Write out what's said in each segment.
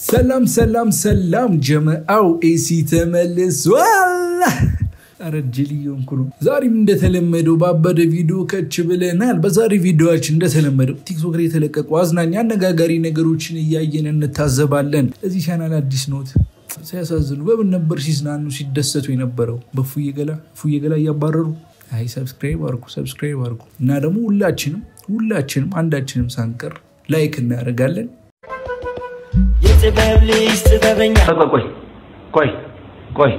ሰላም ሰላም ሰላም ጀመአው ኤሲ ተመልሷል። አረ ጅል ዛሬም እንደተለመደው ባበደ ቪዲዮ ከች ብለናል። በዛሬ ቪዲዮችን እንደተለመደው ቲክቶክ ላይ የተለቀቁ አዝናኝ አነጋጋሪ ነገሮችን እያየን እንታዘባለን። እዚህ ቻናል አዲስ ኖት ሲያሳዝኑ በምን ነበር ሲዝናኑ ሲደሰቱ የነበረው? በፉዬ ገላ ፉዬ ገላ እያባረሩ አይ subscribe አርጉ subscribe አርጉ እና ደግሞ ሁላችንም ሁላችንም አንዳችንም ሳንቀር like እናደርጋለን። የጥበብ ልጅ ጥበበኛ ቆይ ቆይ ቆይ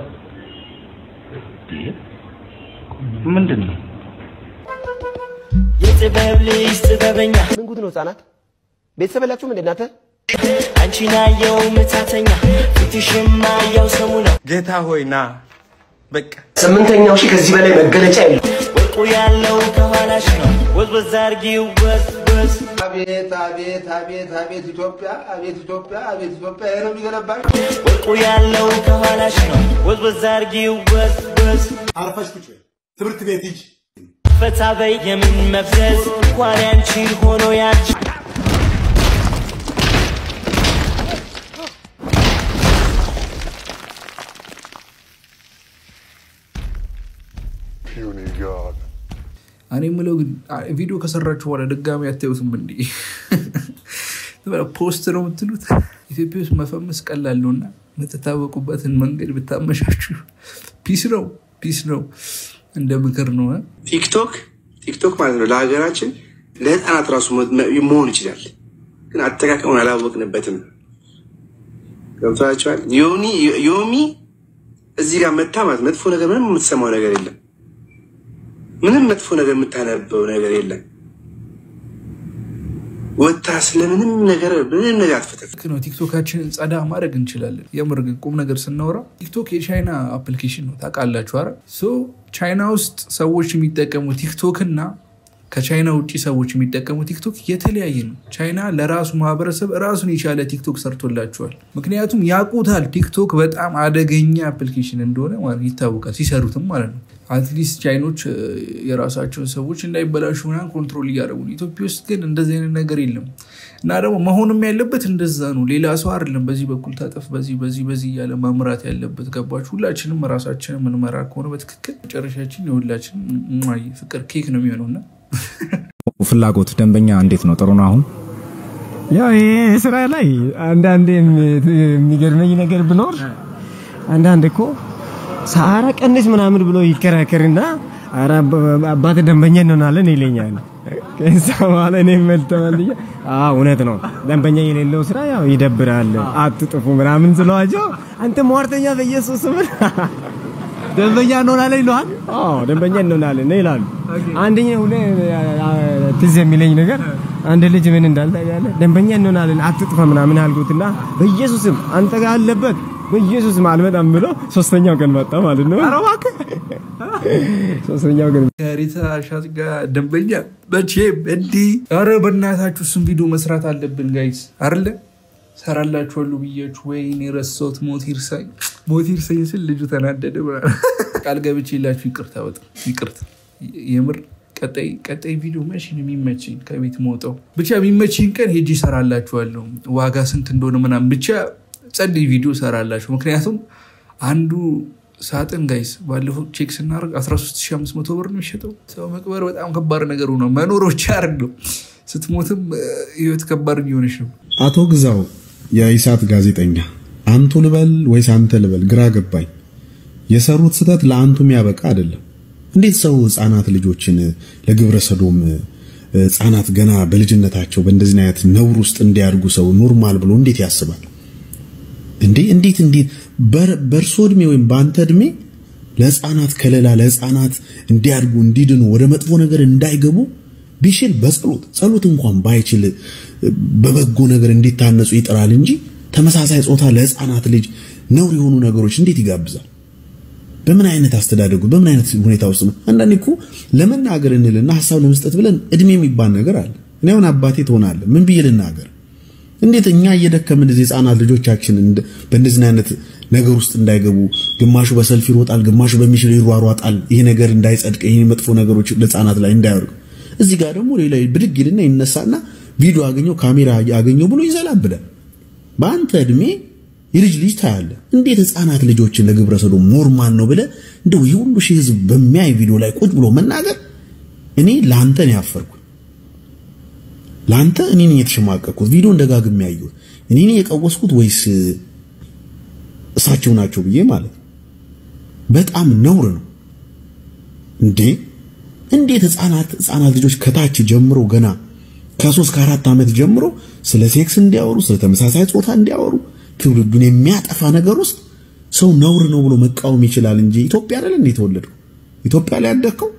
ምንድን ነው? የጥበብ ልጅ ጥበበኛ ምን ጉድ ነው ህጻናት? ቤተሰብ የላችሁም እንደ እናንተ? አንቺን አየው ምታተኛ ፊትሽማ ያው ሰሙ ነው ጌታ ሆይ ና በቃ ስምንተኛው ሺህ ከዚህ በላይ መገለጫ የለም። ወርቁ ያለው ከኋላሽ ነው ወዝወዝ አርጊው ወዝ ወዝ አቤት አቤት አቤት አቤት ኢትዮጵያ አቤት ኢትዮጵያ አቤት ኢትዮጵያ። ይሄ ነው የሚገነባኝ። ወርቁ ያለው ከኋላሽ ነው። ወዝወዝ አርጊው ወዝ ወዝ። አርፈሽ ቁጭ ትምህርት ቤት ሂጅ። ፈታ በይ የምን መፍዘዝ? እንኳን ያንቺ ሆኖ ያንቺ እኔ የምለው ቪዲዮ ከሰራችሁ በኋላ ድጋሚ አታዩትም እንዲ post ነው የምትሉት? ኢትዮጵያ ውስጥ መ famous ቀላል ነው እና የምትታወቁበትን መንገድ ብታመሻችሁ peace ነው peace ነው እንደ ምክር ነው።? ቲክቶክ ቲክቶክ ማለት ነው ለሀገራችን ለህፃናት ራሱ መሆን ይችላል፣ ግን አጠቃቀሙን አላወቅንበትም። ገብቷቸዋል። ዮሚ እዚህ ጋር መታ ማለት መጥፎ ነገር ምንም የምትሰማው ነገር የለም። ምንም መጥፎ ነገር የምታነበው ነገር የለም። ወታ ስለምንም ነገር ምንም ነገር አትፈተፍ ልክ ነው። ቲክቶካችንን ጸዳ ማድረግ እንችላለን። የምር ግን ቁም ነገር ስናወራ ቲክቶክ የቻይና application ነው ታውቃላችሁ። አረ ቻይና ውስጥ ሰዎች የሚጠቀሙ ቲክቶክ እና ከቻይና ውጭ ሰዎች የሚጠቀሙ ቲክቶክ የተለያየ ነው። ቻይና ለራሱ ማህበረሰብ ራሱን የቻለ ቲክቶክ ሰርቶላቸዋል። ምክንያቱም ያውቁታል ቲክቶክ በጣም አደገኛ application እንደሆነ ይታወቃል፣ ሲሰሩትም ማለት ነው። at least ቻይኖች የራሳቸውን ሰዎች እንዳይበላሹ ምናምን control እያደረጉ ነው። ኢትዮጵያ ውስጥ ግን እንደዚህ አይነት ነገር የለም እና ደግሞ መሆንም ያለበት እንደዛ ነው። ሌላ ሰው አይደለም በዚህ በኩል ታጠፍ፣ በዚህ በዚህ በዚህ እያለ መምራት ያለበት ገባችሁ? ሁላችንም ራሳችንን ምንመራ ከሆነ በትክክል መጨረሻችን የሁላችን ፍቅር ኬክ ነው የሚሆነውና ፍላጎት ደንበኛ እንዴት ነው? ጥሩ ነው። አሁን ያው ይሄ ስራ ላይ አንዳንድ የሚገርመኝ ነገር ብኖር አንዳንድ እኮ ሳራ ቀንስ ምናምን ብሎ ይከራከርና ኧረ አባት ደንበኛ እንሆናለን ይለኛል። ከዛ በኋላ እኔ መልተማልየ እውነት ነው ደንበኛ የሌለው ስራ ያው ይደብራል፣ አትጥፉ ምናምን ስለዋቸው አንተ ሟርተኛ በኢየሱስ ስም ደንበኛ እንሆናለን ይለዋል። አዎ ደንበኛ እንሆናለን ይላሉ። አንደኛ ሁሌ ትዝ የሚለኝ ነገር አንድ ልጅ ምን እንዳለ ታውቃለህ? ደንበኛ እንሆናለን አትጥፋ ምናምን አልኩትና በኢየሱስም አንተ ጋር አለበት በኢየሱስም አልመጣም ብሎ ሶስተኛው ቀን መጣ ማለት ነው። ኧረ እባክህ ሶስተኛው ቀን ከሪታ ሻት ጋር ደንበኛ መቼም እንዲህ ኧረ በእናታችሁ እሱን ቪዲዮ መስራት አለብን ጋይስ አለ ሰራላችኋለሁ ብያችሁ ወይኔ ረሳሁት። ሞት ይርሳኝ ሞት ይርሳኝ ስል ልጁ ተናደደ ቃል ገብቼ የላችሁ ይቅርታ፣ በጣም ይቅርታ የምር ቀጣይ ቀጣይ ቪዲዮ ነው የሚመችኝ ከቤት መውጣው ብቻ የሚመችኝ ቀን ሄጄ እሰራላችኋለሁ። ዋጋ ስንት እንደሆነ ምናምን ብቻ ጸደይ ቪዲዮ እሰራላችሁ። ምክንያቱም አንዱ ሳጥን guys ባለፈው check ስናደርግ 13500 ብር ነው የሚሸጠው። ሰው መቅበር በጣም ከባድ ነገሩ ነው። መኖር ብቻ ስትሞትም ህይወት ከባድ እየሆነች ነው። አቶ ግዛው የኢሳት ጋዜጠኛ አንቱ ልበል ወይስ አንተ ልበል ግራ ገባኝ። የሰሩት ስህተት ለአንቱ የሚያበቃ አይደለም። እንዴት ሰው ህፃናት ልጆችን ለግብረ ሰዶም ህፃናት ገና በልጅነታቸው በእንደዚህ አይነት ነውር ውስጥ እንዲያድጉ ሰው normal ብሎ እንዴት ያስባል? እንዴ እንዴት እንዴት በእርሶ እድሜ ወይም በአንተ እድሜ ለህፃናት ከለላ ለህፃናት እንዲያድጉ እንዲድኑ ወደ መጥፎ ነገር እንዳይገቡ ቢችል በጸሎት ጸሎት እንኳን ባይችል በበጎ ነገር እንዲታነጹ ይጥራል እንጂ ተመሳሳይ ጾታ ለህፃናት ልጅ ነውር የሆኑ ነገሮች እንዴት ይጋብዛል? በምን አይነት አስተዳደጉ በምን አይነት ሁኔታ ውስጥ ነው? አንዳንዴ እኮ ለመናገር እንልና ሀሳብ ለመስጠት ብለን እድሜ የሚባል ነገር አለ። እኔ አሁን አባቴ ትሆናለህ ምን ብዬ ልናገር? እንዴት እኛ እየደከምን እዚህ ህፃናት ልጆቻችን እንደ- በእንደዚህ አይነት ነገር ውስጥ እንዳይገቡ ግማሹ በሰልፍ ይሮጣል፣ ግማሹ በሚችል ይሯሯጣል። ይሄ ነገር እንዳይጸድቅ፣ ይሄ መጥፎ ነገሮች ለህፃናት ላይ እንዳይወርዱ እዚህ ጋር ደግሞ ሌላ ብድግ ይልና ይነሳና ቪዲዮ አገኘው ካሜራ አገኘው ብሎ ይዘላብዳል። በአንተ እድሜ የልጅ ልጅ ታያለ። እንዴት ህፃናት ልጆችን ለግብረ ሰዶም normal ነው ብለ እንደው የሁሉ ሺህ ህዝብ በሚያይ ቪዲዮ ላይ ቁጭ ብሎ መናገር እኔ ለአንተ ያፈርኩ። ለአንተ እኔ ነኝ የተሸማቀቅኩት። ቪዲዮ እንደጋግሜ ያየሁት እኔ ነኝ የቀወስኩት ወይስ እሳቸው ናቸው ብዬ ማለት በጣም ነውር ነው እንዴ! እንዴት ህፃናት ህፃናት ልጆች ከታች ጀምሮ ገና ከሶስት ከአራት ዓመት ጀምሮ ስለ ሴክስ እንዲያወሩ ስለ ተመሳሳይ ጾታ እንዲያወሩ ትውልዱን የሚያጠፋ ነገር ውስጥ ሰው ነውር ነው ብሎ መቃወም ይችላል እንጂ ኢትዮጵያ አይደል እንዴ የተወለደው? ኢትዮጵያ ላይ ያደግከው?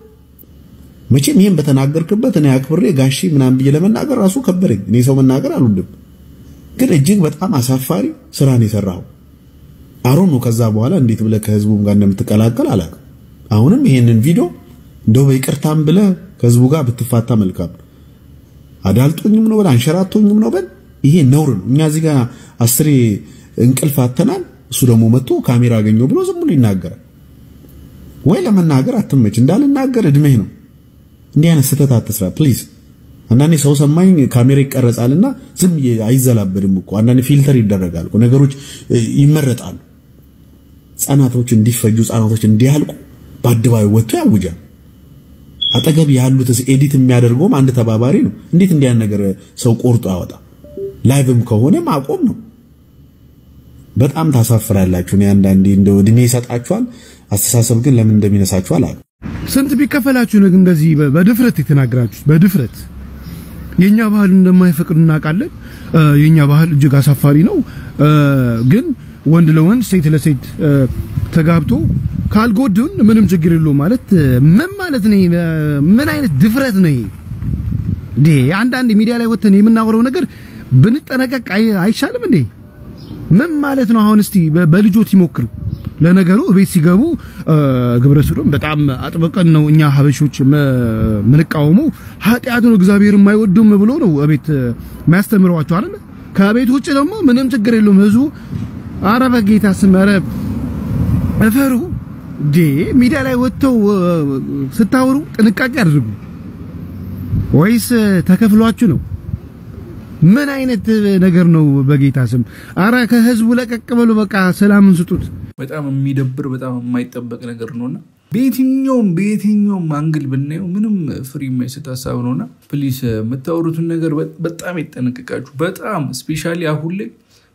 መቼም ይሄን በተናገርክበት እኔ አክብሬ ጋሺ ምናምን ብዬ ለመናገር ራሱ ከበረኝ። እኔ ሰው መናገር አልወድም፣ ግን እጅግ በጣም አሳፋሪ ስራን የሰራው ነው። ከዛ በኋላ እንዴት ብለህ ከህዝቡም ጋር እንደምትቀላቀል አላውቅም። አሁንም ይሄንን ቪዲዮ እንደው በይቅርታም ብለህ ከህዝቡ ጋር ብትፋታ መልካም ነው። አዳልጦኝም ነው በል አንሸራቶኝም ነው በል ይሄ ነውር ነው። እኛ እዚህ ጋር አስሬ እንቅልፍ አተናል። እሱ ደግሞ መጥቶ ካሜራ አገኘው ብሎ ዝም ብሎ ይናገራል። ወይ ለመናገር አትመች፣ እንዳልናገር እድሜህ ነው። እንዲህ አይነት ስህተት አትስራ please። አንዳንዴ ሰው ሰማኝ ካሜራ ይቀረጻልና ዝም አይዘላበድም እኮ አንዳንዴ filter ይደረጋል ነገሮች ይመረጣሉ። ህጻናቶች እንዲፈጁ ህጻናቶች እንዲያልቁ በአደባባይ ወጥቶ ያውጃል። አጠገብ ያሉት edit የሚያደርገውም አንድ ተባባሪ ነው። እንዴት እንዲያን ነገር ሰው ቆርጦ ያወጣ? live ም ከሆነ ማቆም ነው። በጣም ታሳፍራላችሁ። እኔ አንዳንዴ እንደው እድሜ ይሰጣችኋል፣ አስተሳሰብ ግን ለምን እንደሚነሳችሁ አላውቅም። ስንት ቢከፈላችሁ ነው እንደዚህ በድፍረት የተናገራችሁት? በድፍረት የኛ ባህል እንደማይፈቅድ እናውቃለን። የኛ ባህል እጅግ አሳፋሪ ነው። ግን ወንድ ለወንድ ሴት ለሴት ተጋብቶ ካልጎዱን ምንም ችግር የለውም ማለት ምን ማለት ነው? ምን አይነት ድፍረት ነው አንዳንድ ሚዲያ ላይ ወጥተን የምናወራው ነገር ብንጠነቀቅ አይሻልም እንዴ? ምን ማለት ነው? አሁን እስቲ በልጆት ይሞክሩ። ለነገሩ ቤት ሲገቡ ግብረ ሰዶም በጣም አጥብቀን ነው እኛ ሀበሾች ምንቃወመው። ኃጢአት ነው እግዚአብሔር የማይወዱም ብሎ ነው ቤት የሚያስተምሯቸው አይደል? ከቤት ውጭ ደግሞ ምንም ችግር የለውም ህዝቡ። አረ በጌታ ስም ኧረ እፈሩ ሚዲያ ላይ ወጥተው ስታወሩ ጥንቃቄ አድርጉ። ወይስ ተከፍሏችሁ ነው? ምን አይነት ነገር ነው? በጌታ ስም አረ ከህዝቡ ለቀቅ በሉ። በቃ ሰላምን ስጡት። በጣም የሚደብር በጣም የማይጠበቅ ነገር ነውና በየትኛውም በየትኛውም angle ብናየው ምንም ፍሬ የማይሰጥ ሀሳብ ነውና please የምታወሩትን ነገር በጣም ይጠነቅቃችሁ። በጣም specially አሁን ላይ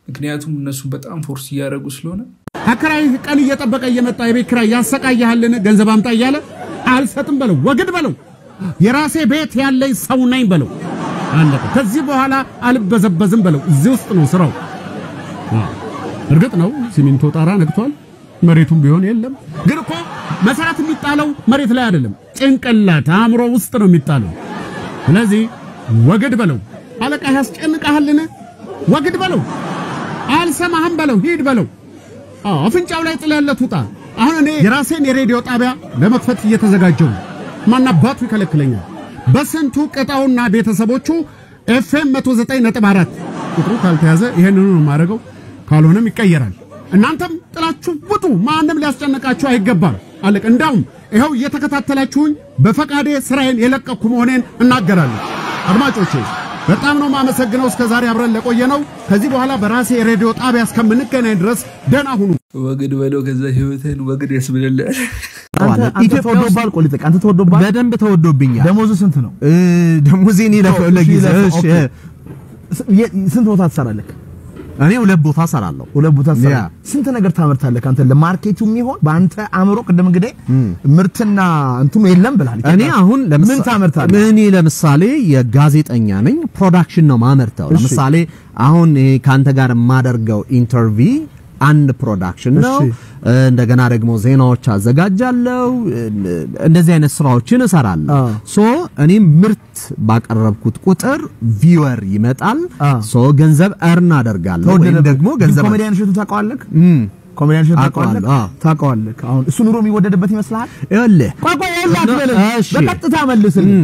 ምክንያቱም እነሱ በጣም force እያደረጉ ስለሆነ አከራይ ቀን እየጠበቀ እየመጣ የቤት ኪራይ ያሰቃያልን ገንዘብ አምጣ እያለ አልሰጥም በለው፣ ወግድ በለው፣ የራሴ ቤት ያለኝ ሰው ነኝ በለው። አለቀ። ከዚህ በኋላ አልበዘበዝም በለው። እዚህ ውስጥ ነው ስራው። እርግጥ ነው ሲሚንቶ ጣራ ነግቷል፣ መሬቱም ቢሆን የለም። ግን እኮ መሰረት የሚጣለው መሬት ላይ አይደለም፣ ጭንቅላት አእምሮ ውስጥ ነው የሚጣለው። ስለዚህ ወግድ በለው። አለቃ ያስጨንቃሃልን? ወግድ በለው። አልሰማህም በለው፣ ሂድ በለው። አፍንጫው ላይ ጥለለት ውጣ። አሁን እኔ የራሴን የሬዲዮ ጣቢያ ለመክፈት እየተዘጋጀው ነው። ማናባቱ ይከለክለኛል? በስንቱ ቅጣውና ቤተሰቦቹ ኤፍኤም 109.4 ቁጥሩ ካልተያዘ ይሄንኑ ነው የማደርገው፣ ካልሆነም ይቀየራል። እናንተም ጥላችሁ ውጡ። ማንም ሊያስጨንቃችሁ አይገባም። አለቅ እንዳውም ይኸው እየተከታተላችሁኝ በፈቃዴ ስራዬን የለቀኩ መሆኔን እናገራለሁ። አድማጮቼ በጣም ነው የማመሰግነው እስከ ዛሬ አብረን ለቆየ ነው። ከዚህ በኋላ በራሴ የሬዲዮ ጣቢያ እስከምንገናኝ ድረስ ደህና ሁኑ። ወግድ በለው ከዛ ህይወትህን ወግድ ያስብልልሃል። ኢትዮጵያ ተወዶባል። ቆይ አንተ ተወዶባል። በደንብ ተወዶብኛል። ደሞዙ ስንት ነው? ደሞዜ እኔ ለጊዜ okay። ስንት ቦታ ትሰራለህ? እኔ ሁለት ቦታ እሰራለሁ። ሁለት ቦታ ትሰራለህ። ስንት ነገር ታመርታለህ አንተ ለ market ኡ የሚሆን በአንተ አእምሮ። ቅድም እንግዲህ ምርትና እንትኑ የለም ብለሃል። እኔ አሁን ምን ታመርታለህ? እኔ ለምሳሌ የጋዜጠኛ ነኝ፣ production ነው ማመርተው። እሺ። ለምሳሌ አሁን ካንተ ጋር የማደርገው interview አንድ production ነው። እሺ። እንደገና ደግሞ ዜናዎች አዘጋጃለሁ። እንደዚህ አይነት ስራዎችን እሰራለሁ። so እኔ ምርት ባቀረብኩት ቁጥር viewer ይመጣል። so ገንዘብ earn አደርጋለሁ ወይም ደግሞ ገንዘብ ኮሜዲያን እሸቱ ታውቀዋለህ? ኮሜዲያን እሸቱ ታውቀዋለህ? ታውቀዋለህ? አሁን እሱ ኑሮ የሚወደድበት ይመስልሃል? ይኸውልህ ቆይ ቆይ በቀጥታ መልስልኝ።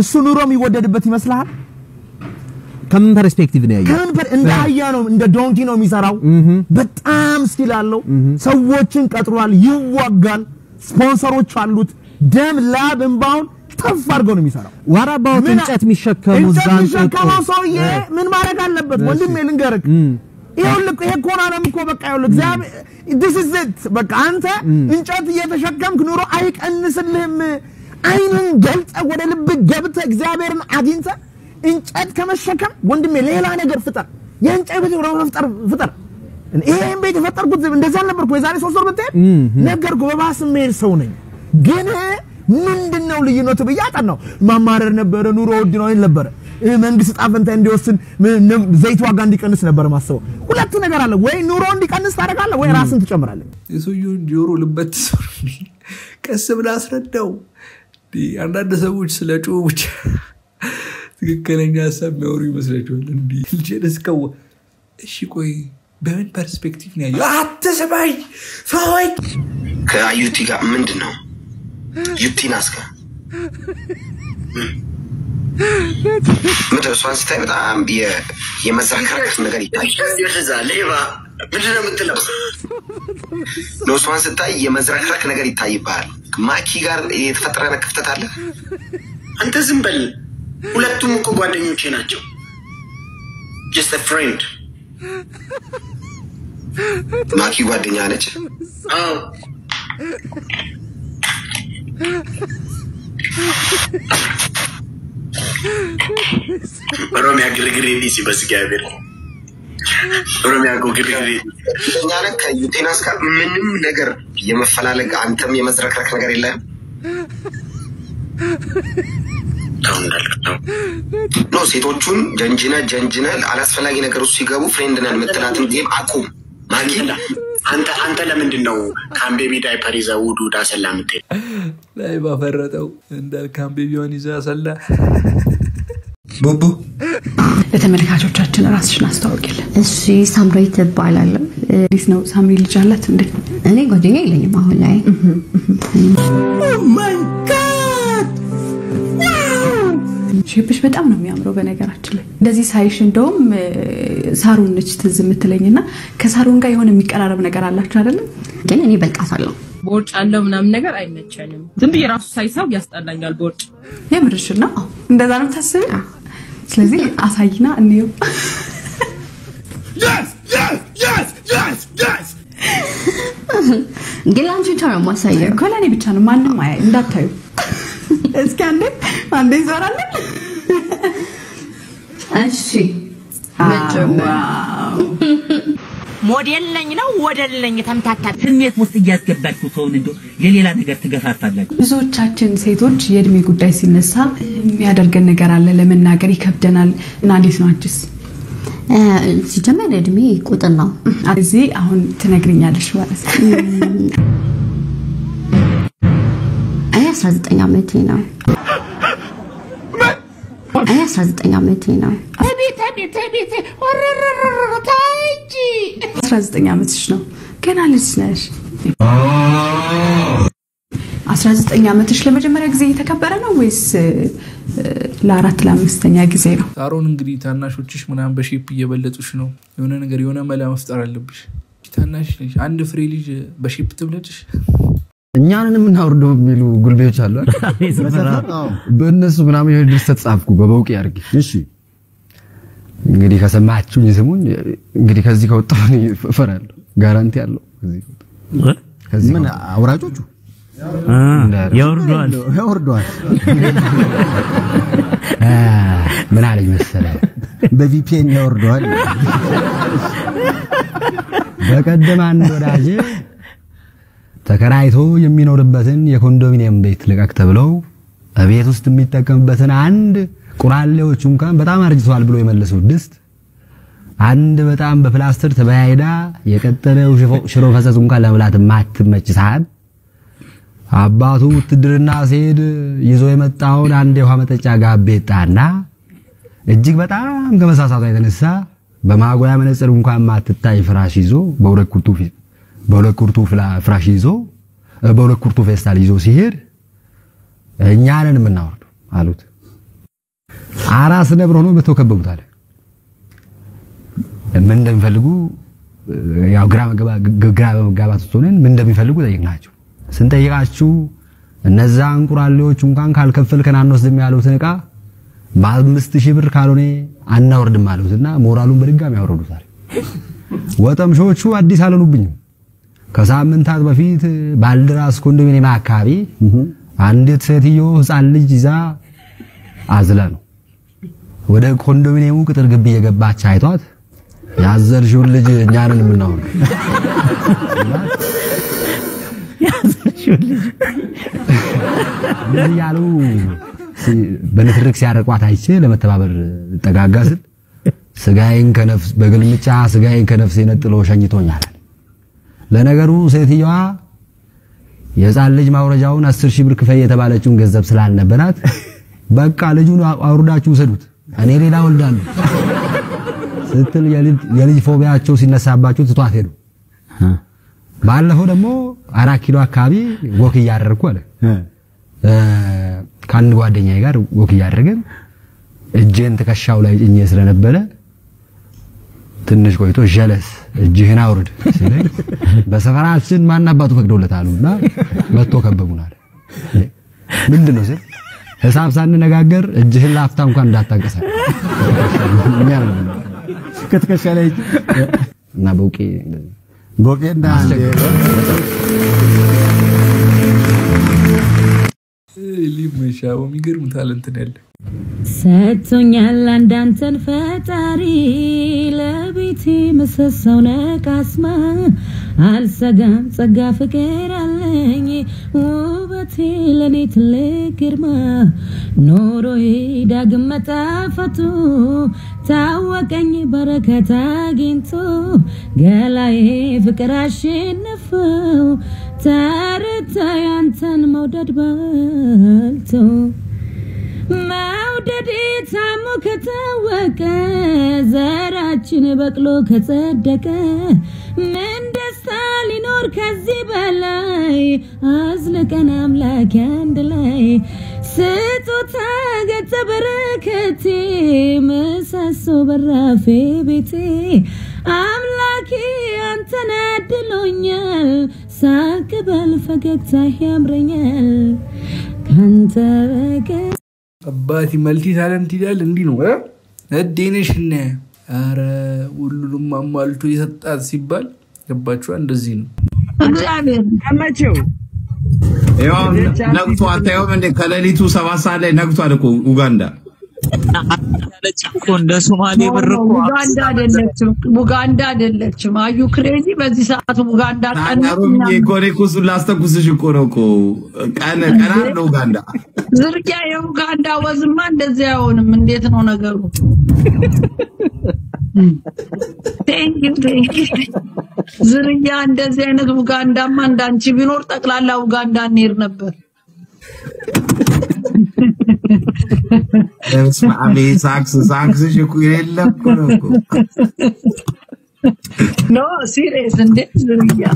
እሱ ኑሮ የሚወደድበት ይመስልሃል? ከምን perspective ነው ያየው? ከምን እንደ አህያ ነው እንደ donkey ነው የሚሰራው። በጣም skill አለው። ሰዎችን ቀጥሯል፣ ይዋጋል፣ ስፖንሰሮች አሉት። ደም ላብ እንባውን ተፍ አድርገው ነው የሚሰራው። what about ምን- እንጨት የሚሸከሙ እንጨት የሚሸከመው ሰውዬ ምን ማድረግ አለበት? ወንድሜ ልንገርህ፣ ይኸውልህ ይሄ እኮ ነው እኮ በቃ ይኸውልህ እግዚአብሔር this is it በቃ አንተ እንጨት እየተሸከምክ ኑሮ አይቀንስልህም። አይንን ገልጠህ ወደ ልብ ገብተህ እግዚአብሔርን አግኝተህ እንጨት ከመሸከም ወንድሜ ሌላ ነገር ፍጠር። የእንጨት ቤት ወደ መፍጠር ፍጠር። ይሄን ቤት የፈጠርኩት እንደዛ አልነበርኩ። የዛሬ ሶስት ወር ብትሄድ ነገርኩህ። በባስ የምሄድ ሰው ነኝ ግን ምንድን ነው ልዩነቱ ብዬ አጠናው። ማማረር ነበረ፣ ኑሮ ውድ ነው ነበረ፣ መንግስት ዕጣ ፈንታ እንዲወስን ዘይት ዋጋ እንዲቀንስ ነበረ ማስበው። ሁለቱ ነገር አለ። ወይ ኑሮ እንዲቀንስ ታደርጋለህ፣ ወይ ራስን ትጨምራለህ። የሰውየውን ጆሮ ልበት ቀስ ብለህ አስረዳው። አንዳንድ ሰዎች ስለ ጮሁ ብቻ ትክክለኛ ሀሳብ የሚያወሩ ይመስላችኋል። እንዲህ ልጄን እስከው እሺ፣ ቆይ በምን ፐርስፔክቲቭ ነው ያየው? አትስማኝ ሰዎች ከአዩቲ ጋር ምንድን ነው ዩቲናስ ጋር ምድር እሷን ስታይ በጣም የ- የመዝረክረክ ነገር ይታያል። ሌባ ምንድን ነው የምትለው? እሷን ስታይ የመዝረክረክ ነገር ይታይብሃል። ማኪ ጋር የተፈጠረ ክፍተት አለ። አንተ ዝም በል። ሁለቱም እኮ ጓደኞቼ ናቸው። just friend። ማኪ ጓደኛ ነች። አዎ ኦሮሚያ ግርግር ዲሲ በእግዚአብሔር ኦሮሚያ እኮ ግርግር እኛ ነን ከዩቴናስ ጋር ምንም ነገር የመፈላለግ አንተም የመዝረክረክ ነገር የለም። ኖ ሴቶቹን ጀንጅነ ጀንጅነ አላስፈላጊ ነገር ውስጥ ሲገቡ ፍሬንድ ነን የምትላትን ጌም አቁም። ማኪ አንተ አንተ ለምንድን ነው ከአምቤቢ ዳይፐር ይዘህ ውዱ ዳሰላ የምትሄድ? ላይ ባፈረጠው እንዳልካም ቤቢዋን ይዛ ሰላ ቡቡ ለተመልካቾቻችን ራስሽን አስተዋውቂልን። እሺ ሳምራዊት እባላለሁ። እንዴት ነው ሳምሪ ልጅ አላት እንዴ? እኔ ጓደኛ የለኝም አሁን ላይ። ሼፕሽ በጣም ነው የሚያምረው። በነገራችን ላይ እንደዚህ ሳይሽ እንደውም ሳሩን ነች ትዝ የምትለኝና ከሳሩን ጋር የሆነ የሚቀራረብ ነገር አላችሁ አይደለም? ግን እኔ በልቃታለሁ። ቦርጭ አለው ምናምን ነገር አይመቸንም። ዝም ብዬ ራሱ ሳይሳው ያስጠላኛል ቦርጭ። የምርሽን ነው? እንደዛ ነው የምታስቢው? ስለዚህ አሳይና እንየው። ግን ለአንቺ ብቻ ነው የማሳየው። እኮ ለእኔ ብቻ ነው፣ ማንም አያይ እንዳታዩ። እስኪ አንዴ አንዴ ይዞራለን። እሺ ሞዴል ነኝ ነው ወደል ነኝ ተምታታ ስሜት ውስጥ እያስገባችሁ ሰውን እንዶ የሌላ ነገር ትገፋፋላችሁ። ብዙዎቻችን ሴቶች የእድሜ ጉዳይ ሲነሳ የሚያደርገን ነገር አለ፣ ለመናገር ይከብደናል እና እንዴት ነው አንቺስ? ሲጀመር እድሜ ቁጥር ነው። እዚህ አሁን ትነግርኛለሽ ማለት ነው። 19 ዓመቴ ነው። እኔ 19 ዓመቴ ነው። ቤት ቤት ቤት ታንጂ 19 ዓመትሽ ነው። ገና ልጅ ነሽ። 19 ዓመትሽ ለመጀመሪያ ጊዜ እየተከበረ ነው ወይስ ለአራት ለአምስተኛ ጊዜ ነው? ሳሮን እንግዲህ ታናሾችሽ ምናምን በሼፕ እየበለጡሽ ነው። የሆነ ነገር የሆነ መላ መፍጠር አለብሽ። ታናሽ ልጅ አንድ ፍሬ ልጅ በሼፕ ትብለጭሽ። እኛንን የምናወርደው የሚሉ ጉልቤዎች አሉ? በእነሱ ምናምን የሆነ ድርሰት ጻፍኩ በበውቄ አድርጌ። እሺ። እንግዲህ ከሰማችሁኝ ስሙኝ። እንግዲህ ከዚህ ከወጣሁ እኔ እፈራለሁ፣ ጋራንቲ አለው። ምን አውራጆቹ ያወርደዋል። ያወርደዋል። ምን አለኝ መሰለህ? በቪፒኤን ያወርደዋል። በቀደም አንድ ወዳጅ ተከራይቶ የሚኖርበትን የኮንዶሚኒየም ቤት ልቀቅ ተብለው ቤት ውስጥ የሚጠቀምበትን አንድ ቁራሌዎቹ እንኳን በጣም አርጅተዋል ብሎ የመለሰው ድስት አንድ በጣም በፕላስተር ተበያይዳ የቀጠለው ሽፎ- ሽሮ ፈሰሱ እንኳን ለመብላት የማትመች ሳህን አባቱ ውትድርና ሲሄድ ይዞ የመጣውን አንድ የውሃ መጠጫ ጋቤጣና እጅግ በጣም ከመሳሳቷ የተነሳ በማጉያ መነጽር እንኳን ማትታይ ፍራሽ ይዞ በሁለት ኩርቱ በሁለት ፍላ- ፍራሽ ይዞ በሁለት ኩርቱ ፌስታል ይዞ ሲሄድ እኛንን የምናወርደው አሉት። አራስ ነብር ሆኖ መተው ከበቡታል። ምን እንደሚፈልጉ ያው ግራ በመጋባት ውስጥ ሆነን ምን እንደሚፈልጉ ጠይቅናቸው። ስንጠይቃችሁ እነዛ እንቁራሌዎች እንኳን ካልከፈልከን አንወስድም ያሉትን ዕቃ በአምስት ሺህ ብር ካልሆነ አናወርድም አሉትና ሞራሉን በድጋሚ ያወረዱታል። ወጠምሾቹ አዲስ አልሆኑብኝም። ከሳምንታት በፊት ባልደራስ ኮንዶሚኒየም አካባቢ አንዲት ሴትዮ ህፃን ልጅ ይዛ አዝላ ነው ወደ ኮንዶሚኒየሙ ቅጥር ግቢ የገባች አይቷት ያዘልሽውን ልጅ እኛንን የምናወራው እንደዚህ ያሉ በንትርክ ሲያረቋት አይቼ ለመተባበር ጠጋጋ ስል ስጋዬን ከነፍስ በግልምጫ ስጋዬን ከነፍሴ ነጥሎ ሸኝቶኛል። ለነገሩ ሴትየዋ የህፃን ልጅ ማውረጃውን አስር ሺህ ብር ክፈይ የተባለችውን ገንዘብ ስላልነበራት በቃ ልጁን አውርዳችሁ ውሰዱት። እኔ ሌላ ወልዳለሁ ስትል የልጅ- phobia ቸው ሲነሳባቸው ትቷት ሄዱ። ባለፈው ደግሞ አራት ኪሎ አካባቢ walk እያደረግኩ አለ። ከአንድ ጓደኛዬ ጋር walk እያደረግን እጄን ትከሻው ላይ ጭኜ ስለነበረ ትንሽ ቆይቶ ጀለስ እጅህን አውርድ ሲለኝ በሰፈራችን ማን አባቱ ፈቅዶለታል እና መጥቶ ከበቡናል። ምንድን ነው ስል ሂሳብ ሳንነጋገር እጅህን ላፍታ እንኳን እንዳታንቀሳቅስ ከትከሻ ላይ እና በውቄ ቦቄ እንዳ ሊመሻው የሚገርም ታለንት ያለ ሰጥቶኛል አንዳንተን ፈጣሪ ለቤቴ ምሰሶው ነቃስማ አልሰጋም ጸጋ ፍቅር አለኝ ውበቴ ለኔ ትልቅ ግርማ። ኖሮዬ ዳግም መጣፈቱ ታወቀኝ በረከት አግኝቶ። ገላዬ ፍቅር አሸነፈው ተርታ ያንተን መውደድ በልቶ መውደድ ታሞ ከታወቀ ዘራችን በቅሎ ከጸደቀ ምን ደስታ ሊኖር ከዚህ በላይ? አዝልቀን አምላክ አንድ ላይ። ስጦታ ገጸ በረከቴ ምሰሶ በራፌ ቤቴ። አምላኬ አንተን አድሎኛል ሳቅ ፈገግታ ያምረኛል። ካንተ በቀር አባቲ መልቲ ታለንት ይላል እንዲህ ነው እ? እዴነሽ ነ አረ ሁሉንም አሟልቶ የሰጣት ሲባል ገባችኋ? እንደዚህ ነው። እግዚአብሔር አታየውም እንዴ? ከሌሊቱ ሰባት ሰዓት ላይ ነግቷል እኮ ኡጋንዳ። ያለች እኮ እንደ ሶማሌ ብር እኮ ኡጋንዳ አይደለችም፣ ኡጋንዳ አይደለችም። አዩ ክሬዚ በዚህ ሰዓት ኡጋንዳ ቀን ናሩም የኮኔኩስ ላስተኩስሽ እኮ ነው እኮ ቀን ቀን አለ ኡጋንዳ። ዝርያ የኡጋንዳ ወዝማ እንደዚህ አይሆንም። እንዴት ነው ነገሩ? ዝርያ እንደዚህ አይነት ኡጋንዳማ እንዳንቺ ቢኖር ጠቅላላ ኡጋንዳ እንሄድ ነበር። ይሄ ሳክስ ሳክስሽ እኮ የሌለ እኮ ነው እኮ። ኖ ሲሪየስ እንዴ ዝርያ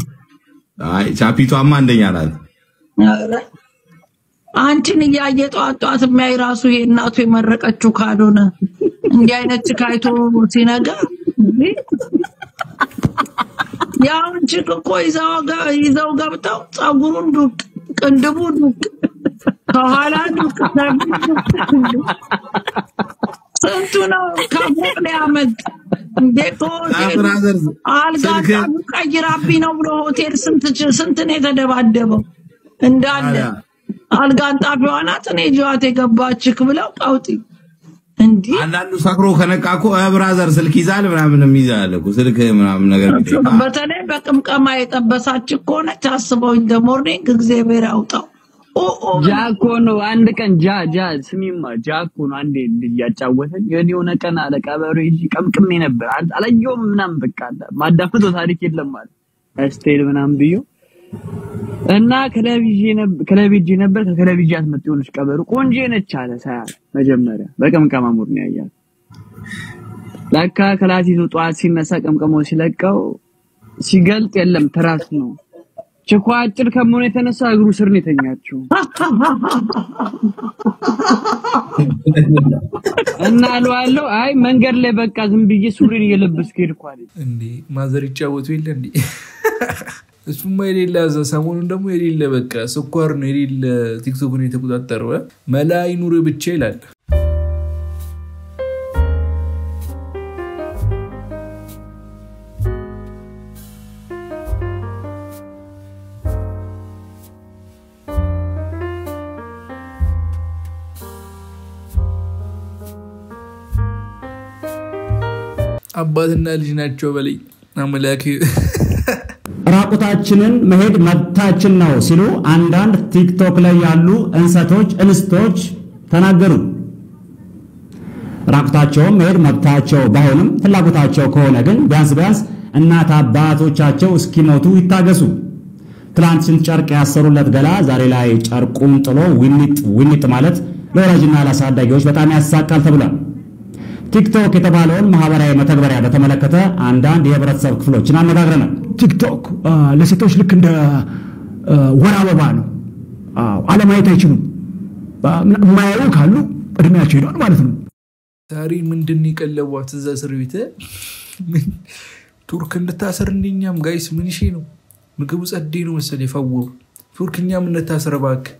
አይ ቻፒቷማ አንደኛ ናት። አንቺን እያየ ጠዋት ጠዋት የሚያይ ራሱ ይሄ እናቱ የመረቀችው ካልሆነ እንዲህ አይነት ጭካይቶ ሲነጋ! ያውን ችክ እኮ ይዘው ገብተው ፀጉሩን ዱቅ፣ ቅንድቡ ዱቅ፣ ከኋላ ስንቱ ነው? ከፎቅ ላይ ያመጥ እንዴ አልጋ ቀይራብኝ ነው ብሎ ሆቴል ስንት ነው የተደባደበው? እንዳለ አልጋ አንጣፊዋ ናት። እኔ ጅዋት የገባችክ ብለው ቀውጢ። እንዲህ አንዳንዱ ሰክሮ ከነቃ እኮ ብራዘር ስልክ ይዛል ምናምን የሚይዛል እኮ። ስልክ ምናምን ነገር በተለይ በቅምቀማ የጠበሳች ከሆነች አስበው ኢን ደ ሞርኒንግ እግዚአብሔር ያውጣው። ጃ እኮ ነው። አንድ ቀን ጃ ጃ ስሚማ ጃ እኮ ነው አንዴ ልጅ ያጫወተኝ የሆነ የሆነ ቀን አለ ቀበሮ ይዤ ቀምቅሜ ነበር። አላየሁም ምናምን በቃ አለ። ማዳፍጠው ታሪክ የለም ማለት ስቴል ምናምን ብዮ እና ክለብ ይዤ ነበር። ከክለብ ይዤ አትመጣ የሆነች ቀበሮ ቆንጆ ነች አለ ሳያት መጀመሪያ። በቀምቀማ ሙድ ነው ያያት። ለካ ክላስ ይዞ ጠዋት ሲነሳ ቀምቀማው ሲለቀው ሲገልጥ የለም ትራስ ነው ችኳ አጭር ከመሆኑ የተነሳ እግሩ ስር ነው የተኛችው እና አለዋለሁ አይ መንገድ ላይ በቃ ዝም ብዬ ሱሪን እየለበስኩ ሄድኩ አለኝ። እንዴ ማዘር ይጫወቱ የለ እንዴ? እሱማ የሌለ ያዘ። ሰሞኑን ደግሞ የሌለ በቃ ስኳር ነው የሌለ ቲክቶክን የተቆጣጠረው? መላ ይኑር ብቻ ይላል። አባትና ልጅ ናቸው በለኝ አምላክ ራቁታችንን መሄድ መብታችን ነው ሲሉ አንዳንድ ቲክቶክ ላይ ያሉ እንሰቶች እንስቶች ተናገሩ። ራቁታቸውን መሄድ መብታቸው ባይሆንም ፍላጎታቸው ከሆነ ግን ቢያንስ ቢያንስ እናት አባቶቻቸው እስኪሞቱ ይታገሱ። ትላንት ስንት ጨርቅ ያሰሩለት ገላ ዛሬ ላይ ጨርቁን ጥሎ ዊኒጥ ዊኒጥ ማለት ለወላጅና ለአሳዳጊዎች በጣም ያሳቃል ተብሏል። ቲክቶክ የተባለውን ማህበራዊ መተግበሪያ በተመለከተ አንዳንድ የህብረተሰብ ክፍሎችን አነጋግረናል። ቲክቶክ ለሴቶች ልክ እንደ ወር አበባ ነው። አዎ፣ አለማየት አይችሉም። የማያዩ ካሉ እድሜያቸው ሄዷል ማለት ነው። ዛሬ ምንድን የቀለቧት እዛ እስር ቤት ቱርክ እንድታሰር እንደኛም guys ምን ሺ ነው ምግቡ ጸዴ ነው መሰል የፈወሩ ቱርክ እኛም እንታሰር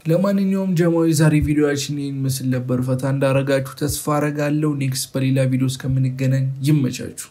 ለማንኛውም ጀማዊ ዛሬ ቪዲዮችን ይህን ምስል ነበር። ፈታ እንዳረጋችሁ ተስፋ አረጋለሁ። next በሌላ ቪዲዮ እስከምንገናኝ ይመቻችሁ።